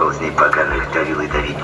сползни поганых давил и давить.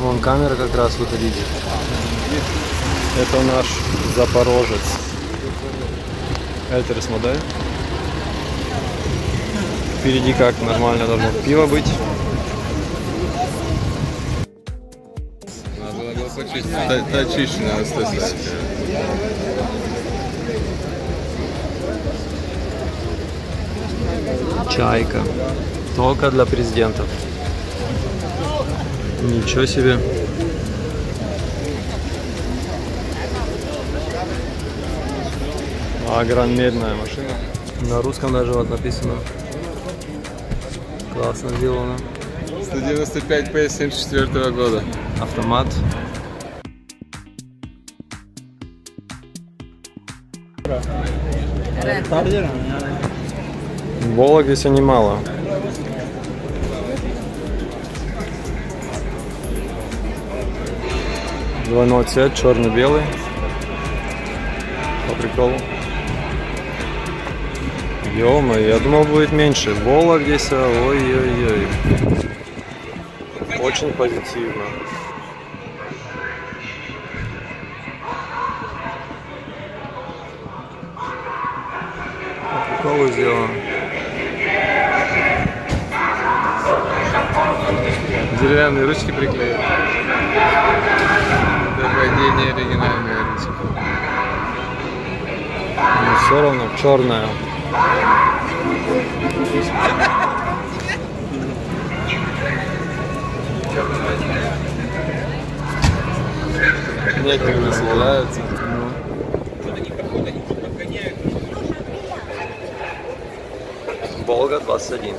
Вон камера как раз вот видит. Это наш Запорожец. Эльтерс модель. Впереди как нормально должно пиво быть. Надо было почистить. Та, та чище надо стать. Чайка. Только для президентов. Ничего себе. Огромная машина. На русском даже вот написано. Классно сделано. 195 PS 74 года. Автомат. Волок здесь немало. Двойной цвет, черно-белый. По приколу. ё я думал будет меньше. Волок здесь, ой-ой-ой. Очень позитивно. По приколу сделано. Деревянные ручки приклеили. Это падение оригинальные ручки. Но все равно черная. Некоторые наслаждаются. Волга 21.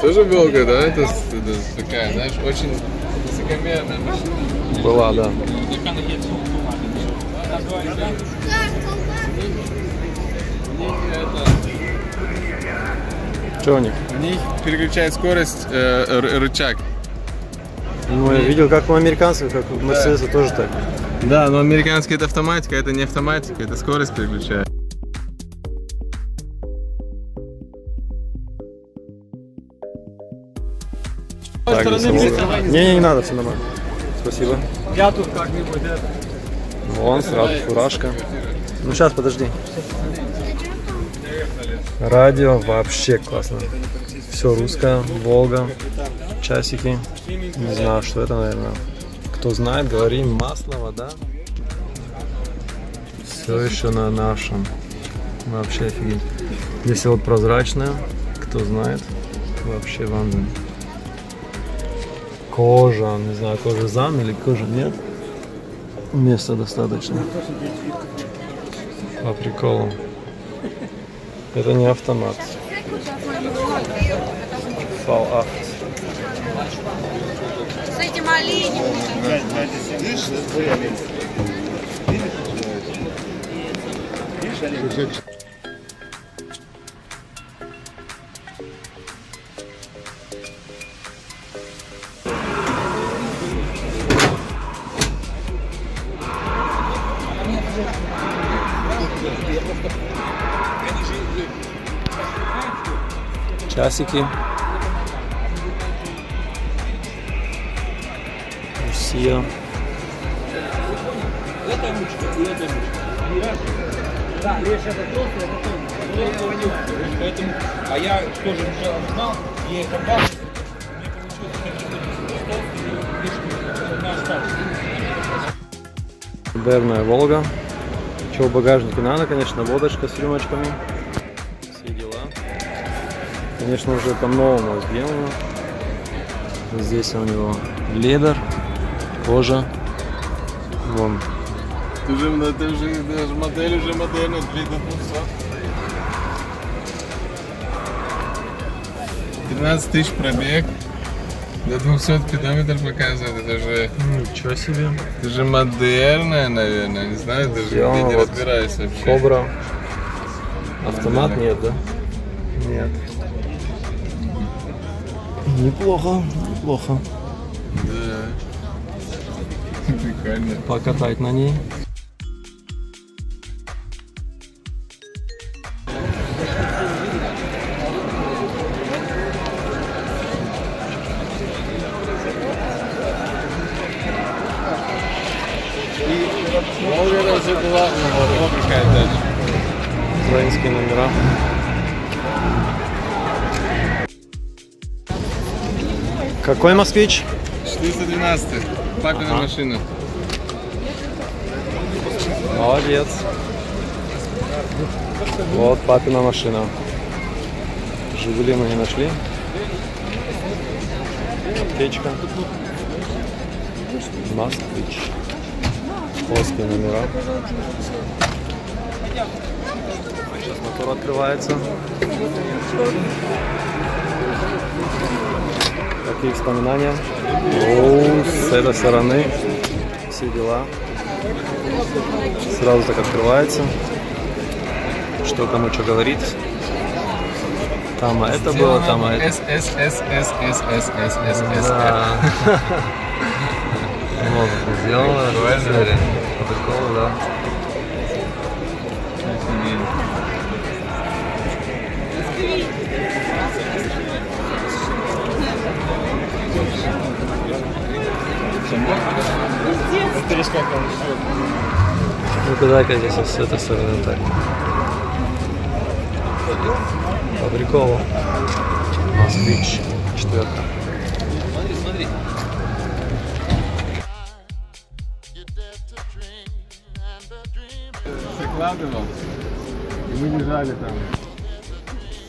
Тоже Волга, да? Это, это такая, знаешь, очень высокомерная машина. Была, да. Че у них? У них переключает скорость э, рычаг. Ну, я видел, как у американцев, как у Мерседеса тоже так. Да, но американский это автоматика, это не автоматика, это скорость переключает. Так, Не, не, не надо, все нормально. Спасибо. Я тут как-нибудь это. Вон, сразу фуражка. Ну, сейчас, подожди. Радио вообще классно. Все русское, Волга, часики. Не знаю, что это, наверное. Кто знает, говори, масло, вода. Все еще на нашем. Вообще офигеть. Здесь вот прозрачная. Кто знает, вообще вам кожа, не знаю, кожа или кожа нет. Места достаточно. По приколу. Это не автомат. V8 с этим оленем. Видишь, Часики Россия. Да, лишь это толстый, это толстый. Я его Поэтому, а я тоже сначала узнал, я их мне получилось на осталось. Берная Волга. Чего в багажнике надо, конечно, водочка с рюмочками. Все дела. Конечно, уже по-новому сделано. Здесь у него ледер кожа. Вон, Ты же, ну, ты же, даже модель уже модельная, 3 до 200. 13 тысяч пробег. До 200 километров показывает, это же, ничего себе. это же модерная, наверное, не знаю, даже Сделано где не вот разбираюсь вообще. Кобра. Автомат нет, да? Нет. Неплохо, неплохо. Прикольно. Покатать на ней. Украинские номера. Какой москвич? 412 папина Ага. машина. Молодец. Вот папина машина. Жигули мы не нашли. Аптечка. Москвич. Плоские номера. Сейчас мотор открывается. Какие вспоминания? О, с этой стороны все дела. Сразу так открывается. Что кому что говорит. Там а это было, там а это. С, С, С, С, С, С, С, С, С. Вот, сделано. Прикольно. Да. Ну куда-ка здесь вот с этой стороны так. По приколу. Москвич. Четверка. Закладывал. И мы лежали там.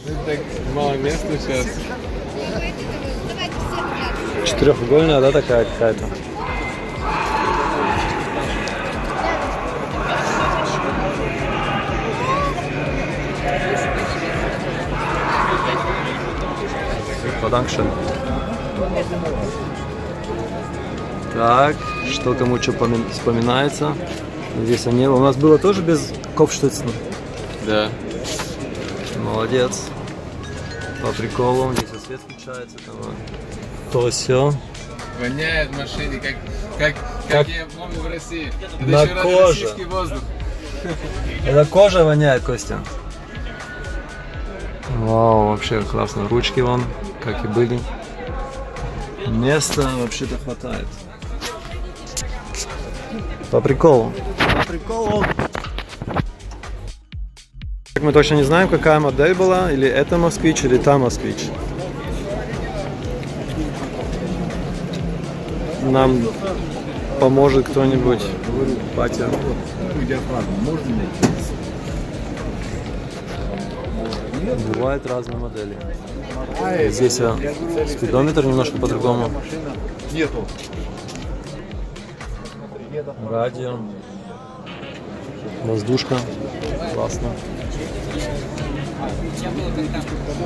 Ну, так мало места сейчас. Четырехугольная, да, такая какая-то? Продакшн. Так, что кому что поми- вспоминается. Здесь они... У нас было тоже без Kopfstützen. Да. Молодец. По приколу. Здесь свет включается. Там, вот. То все. Воняет в машине, как, как, Как- как я помню в России. Это На еще раз коже. российский воздух. Это кожа воняет, Костя. Вау, вообще классно. Ручки вон, как и были. Места вообще-то хватает. По приколу. По приколу. Так Мы точно не знаем, какая модель была, или это москвич, или та москвич. Нам поможет кто-нибудь. Батя. Бывают разные модели. Здесь а, спидометр немножко по-другому. Нету. Радио. Воздушка. Классно.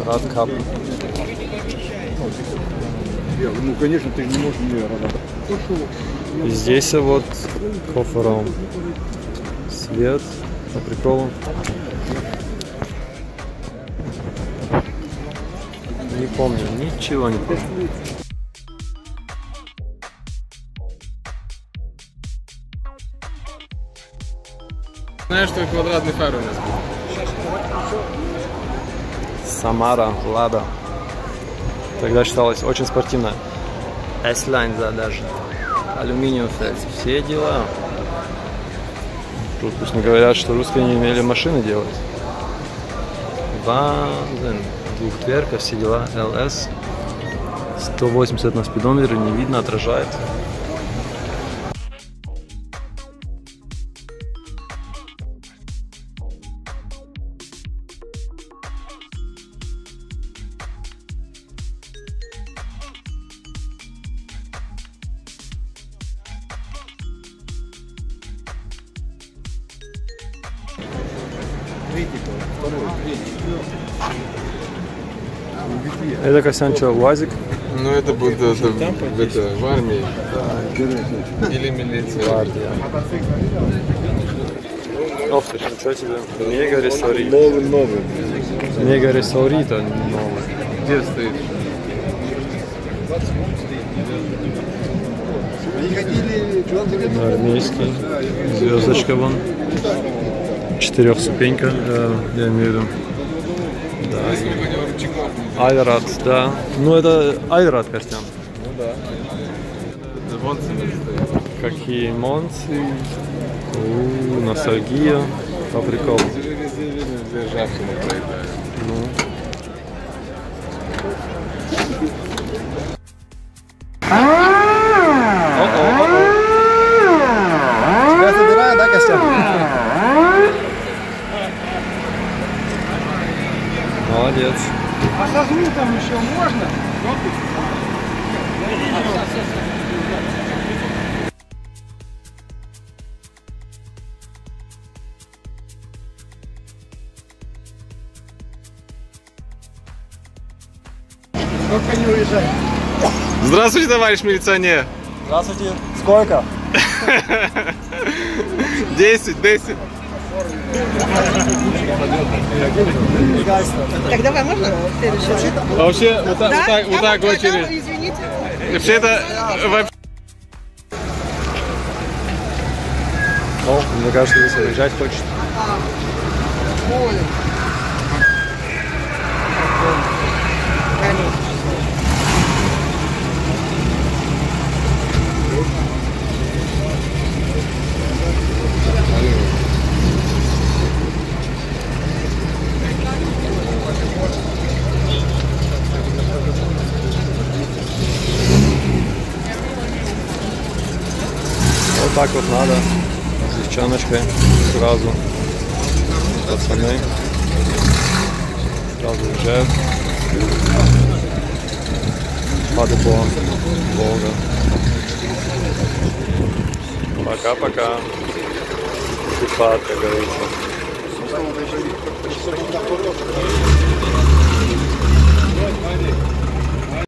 Радкап. Ну, конечно, ты не можешь мне радовать. И здесь вот кофером. Свет. По приколу. Не помню, ничего не помню. Знаешь, что квадратный фар у нас был? Самара, Лада. Тогда считалось очень спортивно. S-Line да, даже. Алюминиум. Все дела. Тут пусть не говорят, что русские не умели машины делать. Ванзен. Двухтверка, все дела. LS. 180 на спидометре, не видно, отражает. Это Косян что, УАЗик? Ну это будет это, это, в армии. Или милиция. Гвардия. Ох ты ничего себе. Мега рессорит. Новый, новый. Мега рессорит, а не новый. Где стоит? Армейский. Звездочка вон. Четырехступенька, э, я имею в виду. Да. Айрат, да. Ну это Айрат, Костян. Цемент стоит. Какие монцы. У, ностальгия. По приколу. Ну. Молодец. А со звуком еще можно? Только не уезжай. Здравствуйте, товарищ милиционер. Здравствуйте. Сколько? 10, 10. Так, давай, можно следующий? А вообще, вот так, Да? вот так, вот так в очередь. Извините. Вообще это вообще... О, мне кажется, здесь уезжать хочет. Так вот надо. С девчоночкой сразу. Пацаны. Сразу уезжают. Падебон. Волга. Пока-пока. Сипат, как говорится.